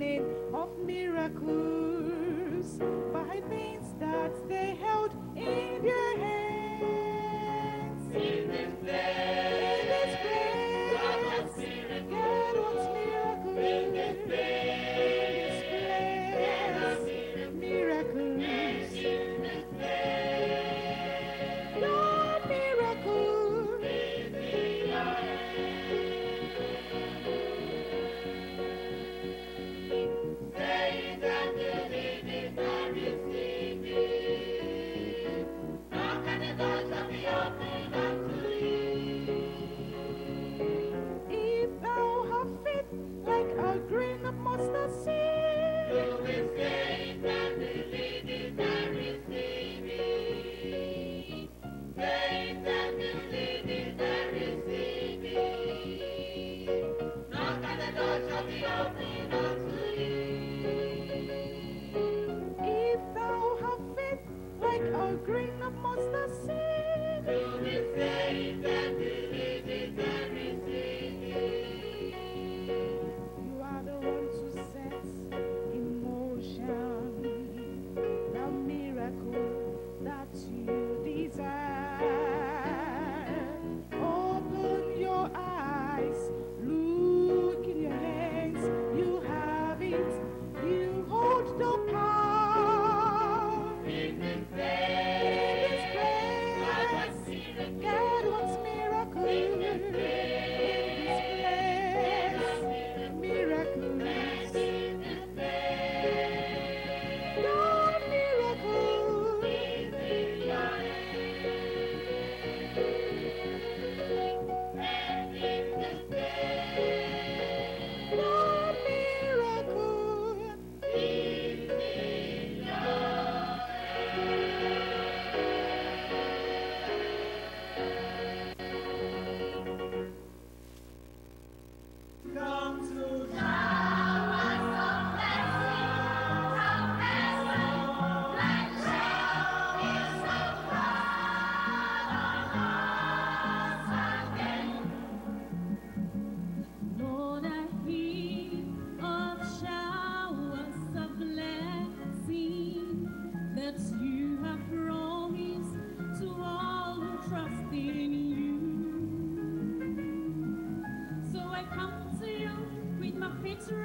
beginning of miracles by things that they have.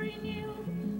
renew.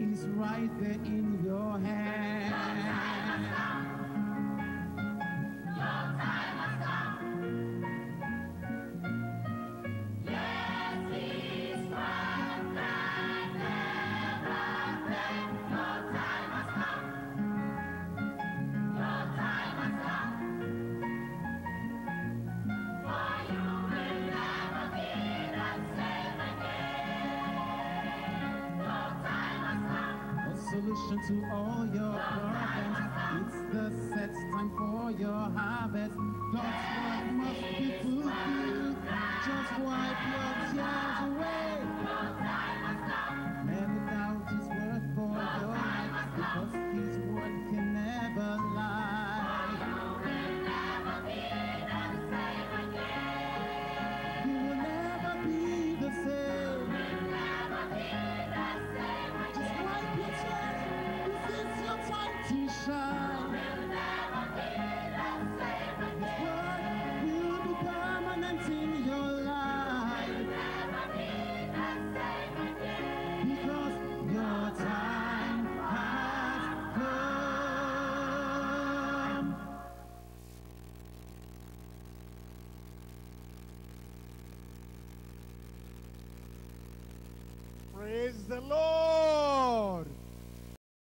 is right there in your hand. Your time, your time. solution to all your problems. It's the set time for your harvest. God's word must be fulfilled. Just wipe your tears away. Praise the Lord.